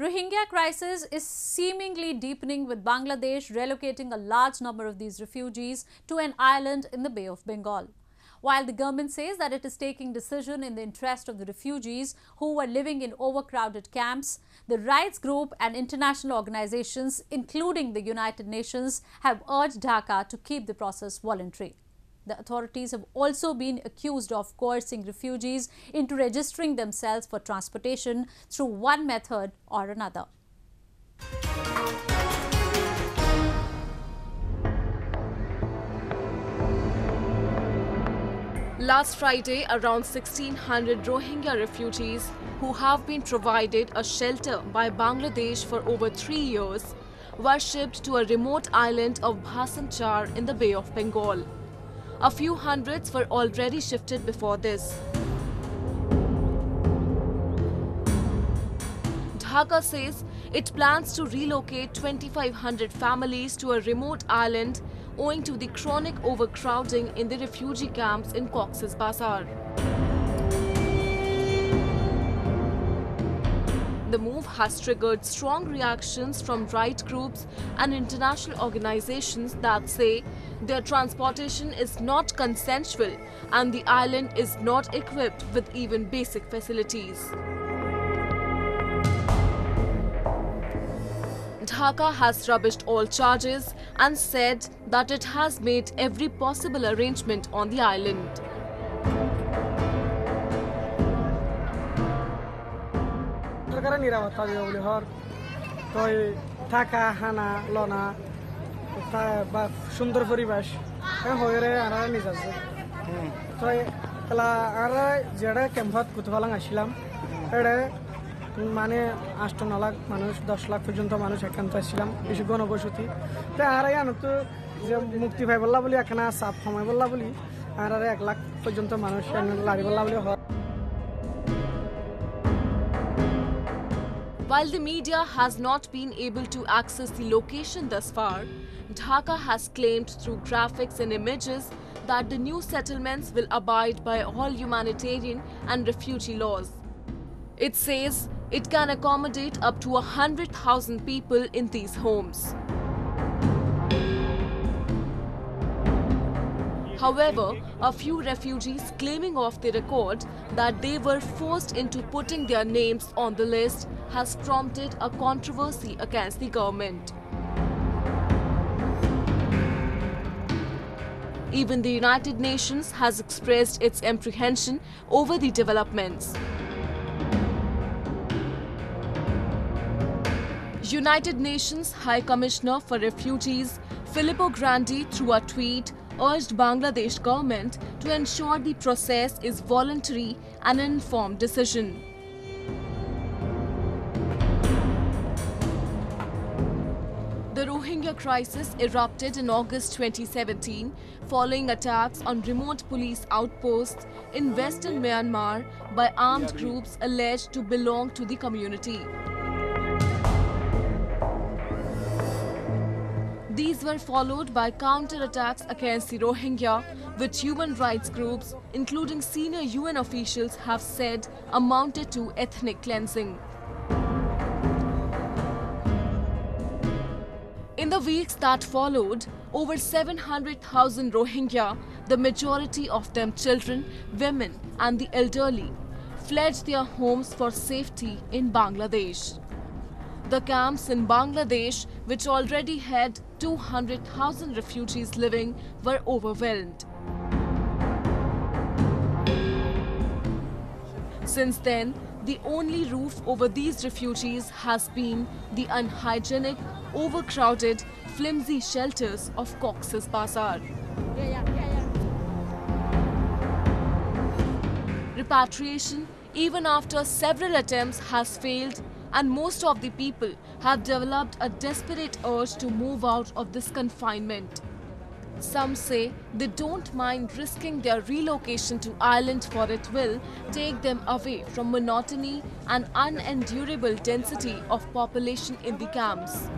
Rohingya crisis is seemingly deepening with Bangladesh relocating a large number of these refugees to an island in the Bay of Bengal. While the government says that it is taking decision in the interest of the refugees who were living in overcrowded camps, the rights group and international organizations, including the United Nations, have urged Dhaka to keep the process voluntary. The authorities have also been accused of coercing refugees into registering themselves for transportation through one method or another. Last Friday, around 1600 Rohingya refugees who have been provided a shelter by Bangladesh for over three years were shipped to a remote island of Bhasan Char in the Bay of Bengal. A few hundreds were already shifted before this. Dhaka says it plans to relocate 2,500 families to a remote island owing to the chronic overcrowding in the refugee camps in Cox's Bazar. The move has triggered strong reactions from right groups and international organizations that say their transportation is not consensual and the island is not equipped with even basic facilities. Dhaka has rubbished all charges and said that it has made every possible arrangement on the island. সরকারের নিরাপত্তা দিবে বলে হর। তই থাকা হানা লনা বা সুন্দর পরিবেশ হয়ে আর নিজ আছে। তই আর যেটা ক্যাম্পত কুতফালাং আসছিলাম এটা মানে আষ্ট ন লাখ মানুষ দশ লাখ পর্যন্ত মানুষ একান্ত আসছিলাম বেশি গণবসতি তো আর আনত যে মুক্তি পাই বললা বলি এখানে চাপ সময় বললা বলি আর আর এক লাখ পর্যন্ত মানুষ লাড়ি বললা বলি হয় While the media has not been able to access the location thus far, Dhaka has claimed through graphics and images that the new settlements will abide by all humanitarian and refugee laws. It says it can accommodate up to 100,000 people in these homes. However, a few refugees claiming off the record that they were forced into putting their names on the list has prompted a controversy against the government. Even the United Nations has expressed its apprehension over the developments. United Nations High Commissioner for Refugees Filippo Grandi through a tweet urged Bangladesh government to ensure the process is voluntary and informed decision. The Rohingya crisis erupted in August 2017 following attacks on remote police outposts in western Myanmar by armed groups alleged to belong to the community. Were followed by counterattacks against the Rohingya, which human rights groups, including senior UN officials, have said amounted to ethnic cleansing. In the weeks that followed, over 700,000 Rohingya, the majority of them children, women, and the elderly, fled their homes for safety in Bangladesh. The camps in Bangladesh, which already had 200,000 refugees living, were overwhelmed. Since then, the only roof over these refugees has been the unhygienic, overcrowded, flimsy shelters of Cox's Bazar. Repatriation, even after several attempts, has failed, and most of the people have developed a desperate urge to move out of this confinement. Some say they don't mind risking their relocation to island for it will take them away from monotony and unendurable density of population in the camps.